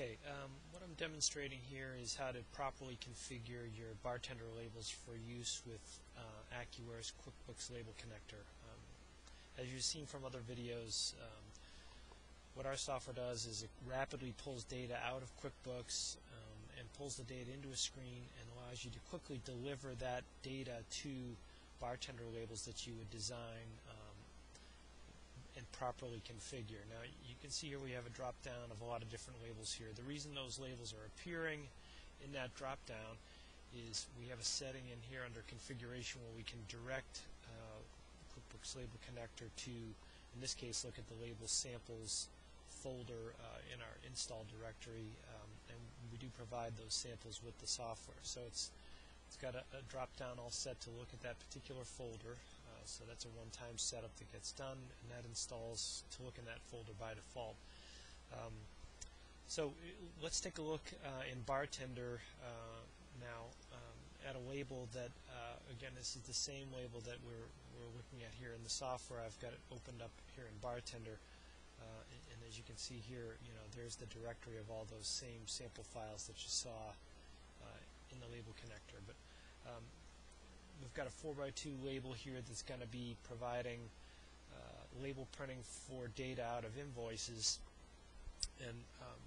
Okay, um, what I'm demonstrating here is how to properly configure your bartender labels for use with uh, AccuWare's QuickBooks Label Connector. Um, as you've seen from other videos, um, what our software does is it rapidly pulls data out of QuickBooks um, and pulls the data into a screen and allows you to quickly deliver that data to bartender labels that you would design and properly configure. Now you can see here we have a drop down of a lot of different labels here. The reason those labels are appearing in that drop down is we have a setting in here under configuration where we can direct uh, QuickBooks Label Connector to, in this case, look at the label samples folder uh, in our install directory um, and we do provide those samples with the software. So it's it's got a, a drop down all set to look at that particular folder. Uh, so that's a one-time setup that gets done, and that installs to look in that folder by default. Um, so let's take a look uh, in Bartender uh, now um, at a label that, uh, again, this is the same label that we're, we're looking at here in the software. I've got it opened up here in Bartender. Uh, and, and, as you can see here, you know, there's the directory of all those same sample files that you saw uh, in the label connector. But um, we've got a 4x2 label here that's going to be providing uh, label printing for data out of invoices. And um,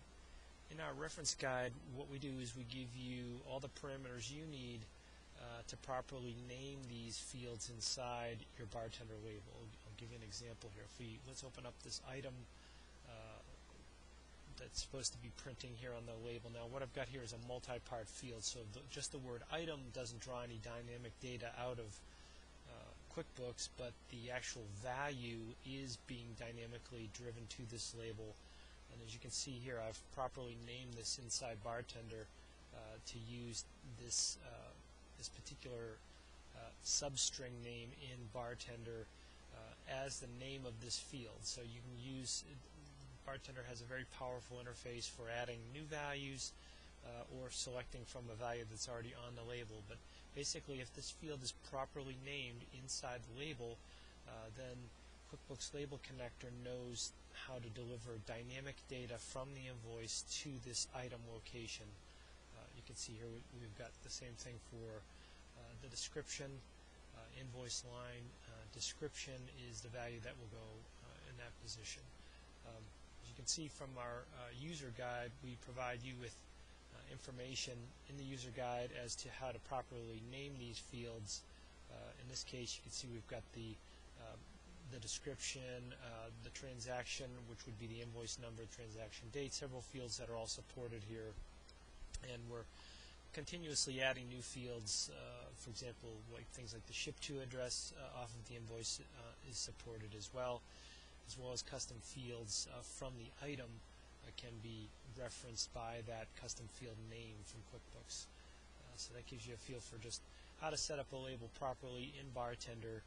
in our reference guide, what we do is we give you all the parameters you need uh, to properly name these fields inside your bartender label. I'll give you an example here. If we let's open up this item that's supposed to be printing here on the label. Now what I've got here is a multi-part field, so the, just the word item doesn't draw any dynamic data out of uh, QuickBooks, but the actual value is being dynamically driven to this label. And as you can see here, I've properly named this inside bartender uh, to use this, uh, this particular uh, substring name in bartender uh, as the name of this field. So you can use Bartender has a very powerful interface for adding new values uh, or selecting from a value that's already on the label. But basically, if this field is properly named inside the label, uh, then QuickBooks Label Connector knows how to deliver dynamic data from the invoice to this item location. Uh, you can see here we, have got the same thing for uh, the description, uh, invoice line. Uh, description is the value that will go in that position. Um, as you can see from our uh, user guide, we provide you with uh, information in the user guide as to how to properly name these fields. Uh, in this case, you can see we've got the um, the description, uh, the transaction, which would be the invoice number, transaction date, several fields that are all supported here. And we're continuously adding new fields. Uh, for example, like things like the ship to address uh, off of the invoice is supported as well as well as custom fields uh, from the item uh, can be referenced by that custom field name from QuickBooks. Uh, so that gives you a feel for just how to set up a label properly in Bartender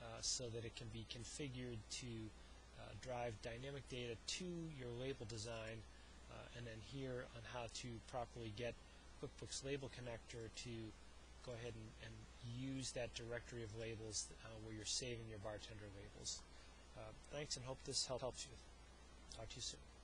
uh, so that it can be configured to uh, drive dynamic data to your label design uh, and then here on how to properly get QuickBooks Label Connector to go ahead and, and use that directory of labels where you're saving your bartender labels. Uh, thanks and hope this help helps you. Talk to you soon.